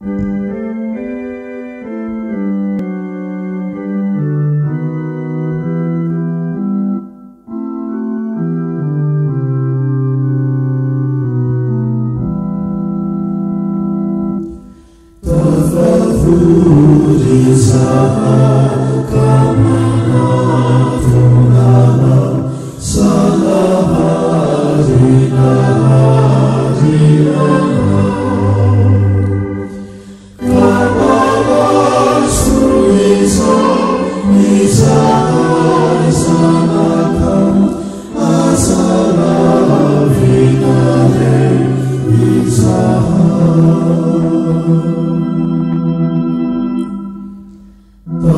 Ooh. Jesus.